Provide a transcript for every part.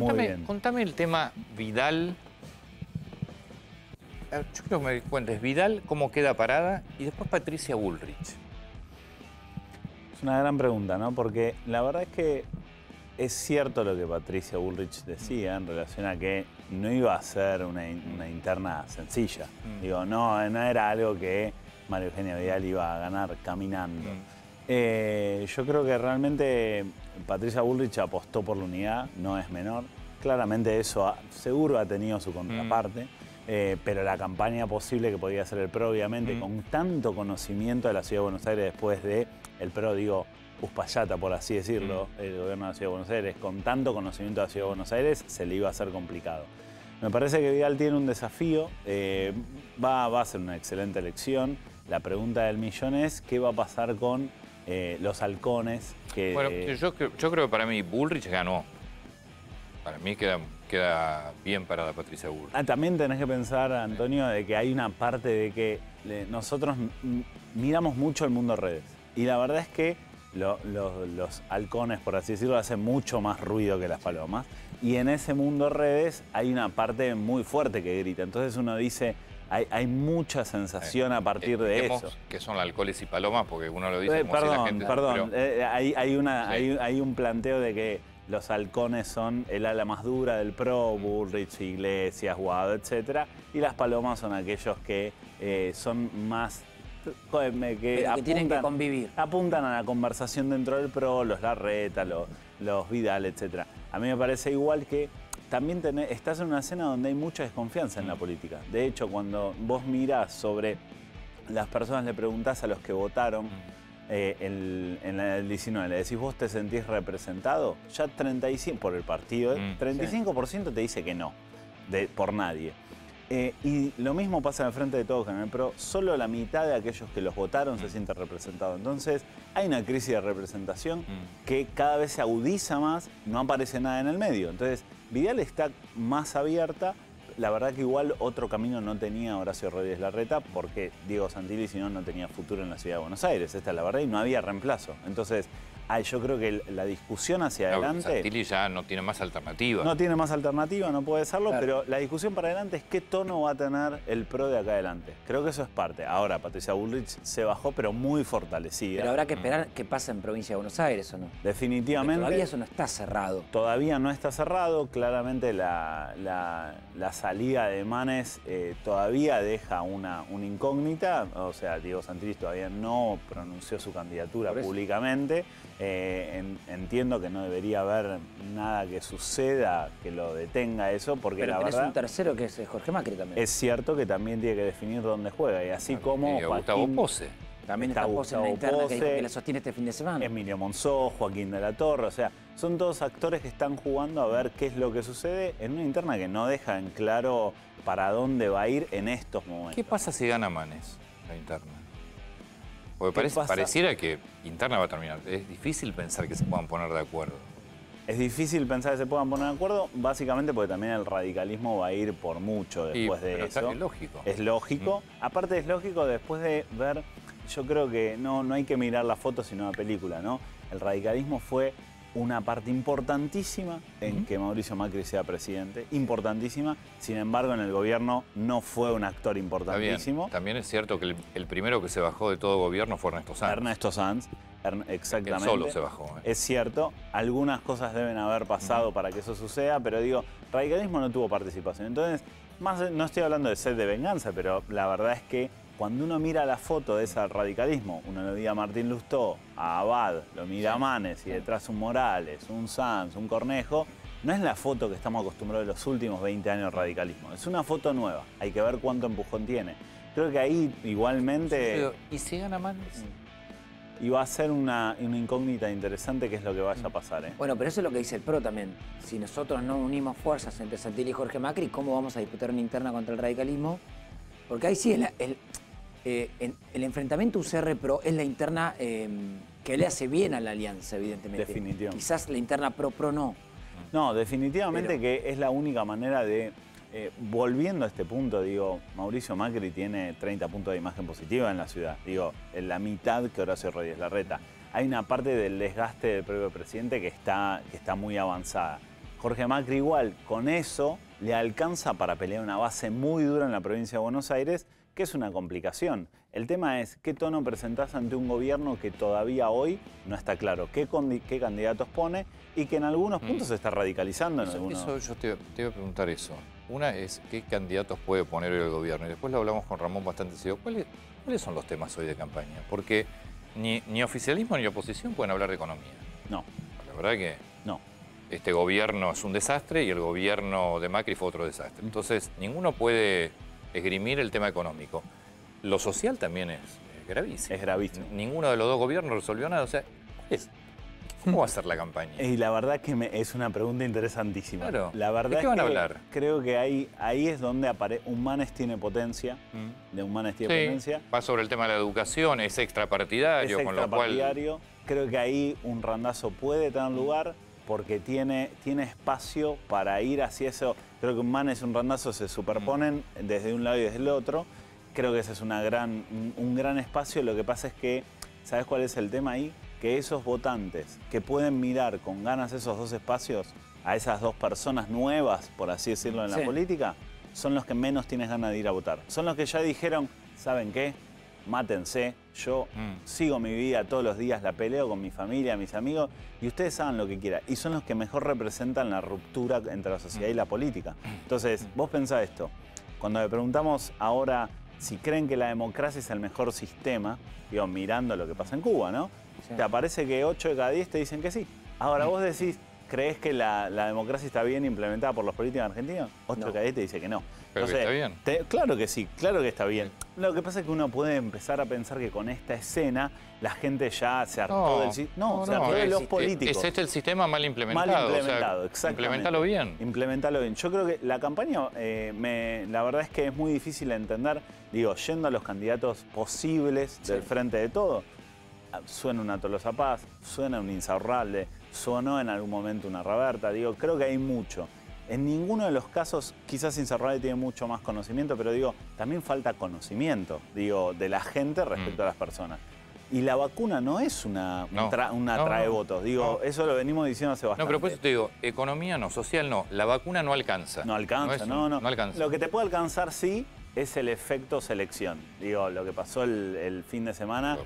Contame, bien. contame el tema Vidal. A ver, Yo creo que me di cuenta, es Vidal, cómo queda parada, y después Patricia Bullrich. Es una gran pregunta, ¿no? Porque la verdad es que es cierto lo que Patricia Bullrich decía en relación a que no iba a ser una interna sencilla. Mm. Digo, no, no era algo que María Eugenia Vidal iba a ganar caminando. Mm. Eh, yo creo que realmente Patricia Bullrich apostó por la unidad, no es menor. Claramente eso ha- seguro ha tenido su contraparte, eh, pero la campaña posible que podía hacer el PRO, obviamente, Mm. con tanto conocimiento de la Ciudad de Buenos Aires después de el PRO, digo, Uspallata, por así decirlo, el gobierno de la Ciudad de Buenos Aires, con tanto conocimiento de la Ciudad de Buenos Aires, se le iba a hacer complicado. Me parece que Vidal tiene un desafío, eh, va, va a ser una excelente elección. La pregunta del millón es, ¿qué va a pasar con eh, los halcones? Que, Bueno, yo, cre- yo creo que para mí Bullrich ganó. Para mí queda, queda bien parada Patricia Bullrich. Ah, también tenés que pensar, Antonio, de que hay una parte de que nosotros miramos mucho el mundo redes. Y la verdad es que lo- lo- los halcones, por así decirlo, hacen mucho más ruido que las palomas. Y en ese mundo redes hay una parte muy fuerte que grita. Entonces uno dice, hay, hay mucha sensación a partir de eso. Que son alcoholes y palomas, porque uno lo dice Eh, como si la perdón, gente... perdón. pero- Eh, hay, hay una, Sí. hay, hay un planteo de que los halcones son el ala más dura del PRO, Bullrich, Iglesias, Guado, etc. Y las palomas son aquellos que eh, son más... que que tienen que apuntan- convivir. apuntan a la conversación dentro del PRO, los Larreta, los, los Vidal, etc. A mí me parece igual que también tenés- estás en una escena donde hay mucha desconfianza en la política. De hecho, cuando vos mirás sobre las personas, le preguntás a los que votaron eh, el- en la del 19, le decís, ¿vos te sentís representado? Ya 35, por el partido, ¿eh? Mm. 35% te dice que no, de, por nadie. Eh, y lo mismo pasa en el frente de todos en el PRO, solo la mitad de aquellos que los votaron se siente representado. Entonces, hay una crisis de representación Mm. que cada vez se agudiza más, no aparece nada en el medio. Entonces, Vidal está más abierta. La verdad que igual otro camino no tenía Horacio Rodríguez Larreta porque Diego Santilli, si no, no tenía futuro en la ciudad de Buenos Aires. Esta es la verdad y no había reemplazo. Entonces, ay, yo creo que la discusión hacia No, adelante... Santilli ya no tiene más alternativa. No tiene más alternativa, no puede serlo, Claro. pero la discusión para adelante es qué tono va a tener el PRO de acá adelante. Creo que eso es parte. Ahora, Patricia Bullrich se bajó, pero muy fortalecida. Pero habrá que esperar qué pasa en provincia de Buenos Aires o no. Porque Definitivamente. Todavía eso no está cerrado. Todavía no está cerrado, claramente la, la- la salida de Manes eh, todavía deja una, una incógnita, o sea, Diego Santilli todavía no pronunció su candidatura públicamente, Eh, en- entiendo que no debería haber nada que suceda que lo detenga eso, porque Pero la tenés verdad un tercero que es Jorge Macri también. es cierto que también tiene que definir dónde juega, y así como Y a Gustavo Joaquín- Pose. también está está Pose en la interna que, que la sostiene este fin de semana. Emilio Monzó, Joaquín de la Torre, o sea, son todos actores que están jugando a ver qué es lo que sucede en una interna que no deja en claro para dónde va a ir en estos momentos. ¿Qué pasa si gana Manes la interna? Porque pareciera que interna va a terminar. Es difícil pensar que se puedan poner de acuerdo. Es difícil pensar que se puedan poner de acuerdo, básicamente porque también el radicalismo va a ir por mucho Y- después de pero eso. es lógico. Es lógico. Aparte es lógico después de ver, yo creo que no, no hay que mirar la foto sino la película, ¿no? El radicalismo fue una parte importantísima en que Mauricio Macri sea presidente, importantísima. Sin embargo, en el gobierno no fue un actor importantísimo. También es cierto que el, el primero que se bajó de todo gobierno fue Ernesto Sanz. Ernesto Sanz, Él exactamente. solo se bajó. ¿eh? Es cierto, algunas cosas deben haber pasado para que eso suceda, pero digo, radicalismo no tuvo participación. Entonces, más, no estoy hablando de sed de venganza, pero la verdad es que cuando uno mira la foto de ese radicalismo, uno lo mira a Martín Lustó, a Abad, lo mira a Manes y detrás un Morales, un Sanz, un Cornejo, no es la foto que estamos acostumbrados de los últimos 20 años de radicalismo, es una foto nueva, hay que ver cuánto empujón tiene. Creo que ahí igualmente... Pero, ¿Y si gana Manes? Y va a ser una, una incógnita interesante qué es lo que vaya a pasar. ¿eh? Bueno, pero eso es lo que dice el PRO también. Si nosotros no unimos fuerzas entre Santilli y Jorge Macri, ¿cómo vamos a disputar una interna contra el radicalismo? Porque ahí sí el, el, eh, en- el enfrentamiento UCR-PRO es la interna eh, que le hace bien a la alianza, evidentemente. Definitivamente. Quizás la interna PRO-PRO no. No, definitivamente Pero- que es la única manera de, eh, volviendo a este punto, digo, Mauricio Macri tiene 30 puntos de imagen positiva en la ciudad, digo, en la mitad que Horacio Rodríguez Larreta. Hay una parte del desgaste del propio presidente que está, que está muy avanzada. Jorge Macri igual, con eso le alcanza para pelear una base muy dura en la provincia de Buenos Aires, que es una complicación. El tema es qué tono presentás ante un gobierno que todavía hoy no está claro qué, qué candidatos pone y que en algunos mm. puntos se está radicalizando. En eso, algunos... eso yo te, te, iba a preguntar eso. Una es qué candidatos puede poner el gobierno y después lo hablamos con Ramón bastante seguido. ¿Cuáles, ¿Cuáles son los temas hoy de campaña? Porque ni, ni oficialismo ni oposición pueden hablar de economía. No. La verdad que no este gobierno es un desastre y el gobierno de Macri fue otro desastre. Entonces, ninguno puede esgrimir el tema económico. Lo social también es, gravísimo. Es gravísimo. Ninguno de los dos gobiernos resolvió nada. O sea, ¿cómo va a ser la campaña? Y la verdad que es una pregunta interesantísima. Claro. La verdad ¿De qué van a hablar? Creo que ahí, ahí es donde aparece. Humanes tiene potencia. Mm. De Humanes tiene potencia. Va sobre el tema de la educación, es extrapartidario, es con lo cual. Creo que ahí un randazo puede tener lugar porque tiene, tiene espacio para ir hacia eso. Creo que un man es un randazo, se superponen desde un lado y desde el otro. Creo que ese es una gran, un gran espacio. Lo que pasa es que, ¿sabes cuál es el tema ahí? Que esos votantes que pueden mirar con ganas esos dos espacios a esas dos personas nuevas, por así decirlo, en la política, son los que menos tienes ganas de ir a votar. Son los que ya dijeron, ¿saben qué? mátense. Yo mm. sigo mi vida todos los días, la peleo con mi familia, mis amigos, y ustedes hagan lo que quieran. Y son los que mejor representan la ruptura entre la sociedad y la política. Entonces, vos pensá esto. Cuando le preguntamos ahora si creen que la democracia es el mejor sistema, digo, mirando lo que pasa en Cuba, ¿no? Te aparece que 8 de cada 10 te dicen que sí. Ahora vos decís, ¿crees que la, democracia está bien implementada por los políticos argentinos? 8 de cada 10 te dice que no. Pero que está bien. claro que sí, claro que está bien. Lo que pasa es que uno puede empezar a pensar que con esta escena la gente ya se hartó del No, no se hartó de los políticos. Es este el sistema mal implementado. Mal implementado, exactamente. Implementalo bien. Implementalo bien. Yo creo que la campaña, eh, la verdad es que es muy difícil de entender, digo, yendo a los candidatos posibles del frente de todo. Suena una Tolosa Paz, suena un Insaurralde, sonó en algún momento una Roberta, digo, creo que hay mucho. En ninguno de los casos, quizás Incerralde tiene mucho más conocimiento, pero digo, también falta conocimiento, digo, de la gente respecto a las personas. Y la vacuna no es una, una trae votos. Digo, eso lo venimos diciendo hace bastante. No, pero por eso te digo, economía no, social no. La vacuna no alcanza. No alcanza, no, no, no. alcanza. Lo que te puede alcanzar sí es el efecto selección. Digo, lo que pasó el, fin de semana.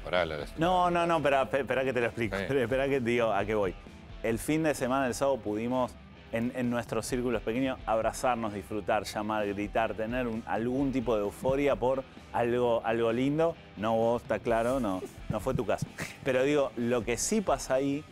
no, no, no, espera, espera que te lo explico. Espera que digo a qué voy. El fin de semana, el sábado, pudimos en, nuestros círculos pequeños, abrazarnos, disfrutar, llamar, gritar, tener algún tipo de euforia por algo, algo lindo. No vos, está claro, no, no fue tu caso. Pero digo, lo que sí pasa ahí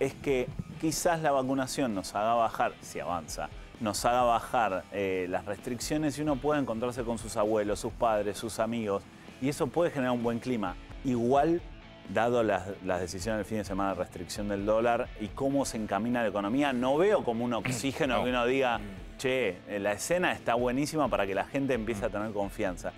es que quizás la vacunación nos haga bajar, si avanza, nos haga bajar eh, las restricciones y uno puede encontrarse con sus abuelos, sus padres, sus amigos, y eso puede generar un buen clima. Igual dado las, decisiones del fin de semana de restricción del dólar y cómo se encamina la economía, no veo como un oxígeno que uno diga, che, la escena está buenísima para que la gente empiece a tener confianza.